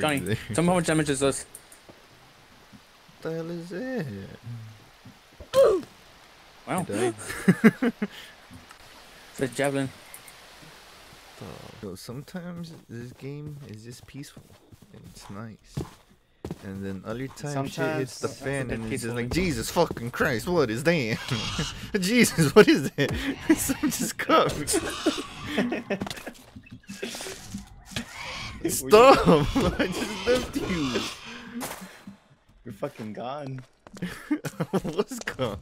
Johnny, There. tell me how much damage is this. What the hell is it? Wow. It died. It's a javelin. So sometimes this game is just peaceful and it's nice. And then other times shit hits the fan and it's just like Jesus fucking Christ, what is that? Jesus, what is that? Some just cup. Stop! I just left you. You're fucking gone. What's gone?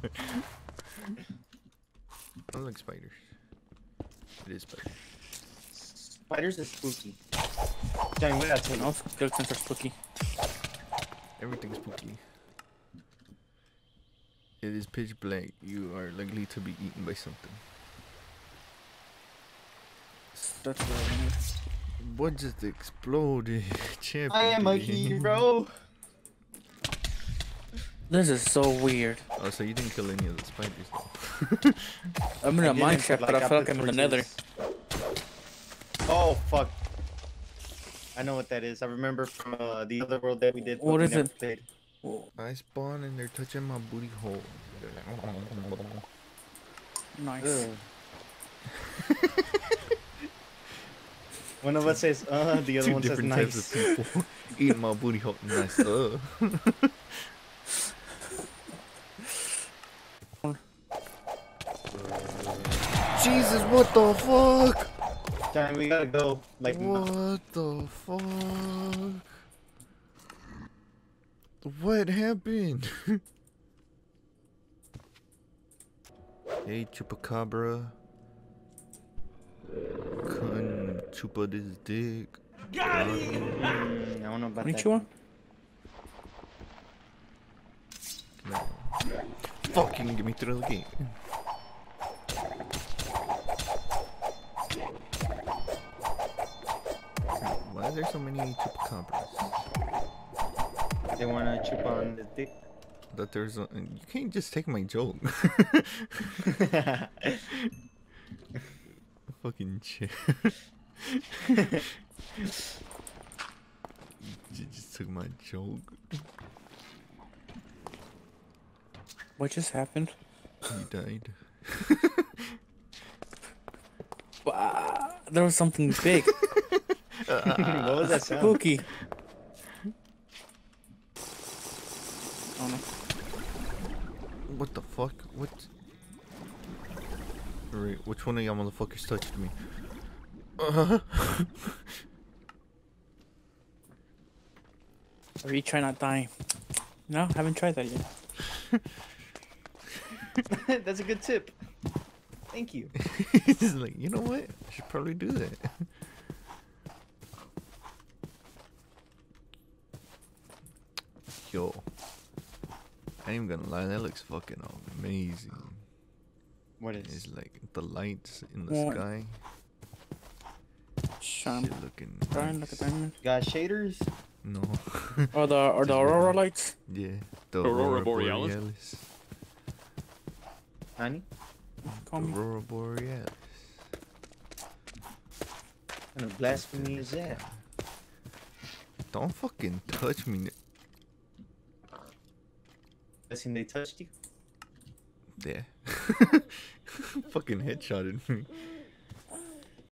I like spiders. It is spiders. Spiders are spooky. Johnny, what did I tell you? No, skeletons are spooky. Everything's spooky. It is pitch black. You are likely to be eaten by something. That's what I wanted. What just exploded? Champion. I am a hero. This is so weird. Oh, so you didn't kill any of the spiders. I'm in a didn't, mine shaft, but I got feel like I'm in the nether. Oh fuck. I know what that is. I remember from uh, the other world that we did. but What we is it? played. I spawn and they're touching my booty hole. Nice. Ugh. One of us says uh, the other Two one says different nice. types of people eating my booty hole. Nice. Uh. Jesus, what the fuck? Time we gotta go. Like, What the fuck? What happened? hey, Chupacabra. Chupa this dick. mm, I don't know about What that. you want? No. Fucking get me through the game. Why are there so many chupacabras? They wanna chip on the dick. That there's a, you can't just take my joke. Fucking shit. You just took my joke. What just happened? You died. Wow, there was something big, what was that sound? spooky. Oh no. What the fuck? What? Alright, which one of y'all motherfuckers touched me? Uh, Are you trying not dying? No, haven't tried that yet. That's a good tip. Thank you. He's like, you know what? I should probably do that. Yo. I ain't gonna lie, that looks fucking amazing. What is? It's like the lights in the Yeah. sky. Shine, Shit looking shine like a nice. diamond. Got shaders? No. Or the or the aurora lights. yeah. The Aurora Borealis? Honey? Call me. Aurora Borealis. What kind of blasphemy is that? Don't fucking touch me. Guessing they touched you? Yeah. fucking headshotted me.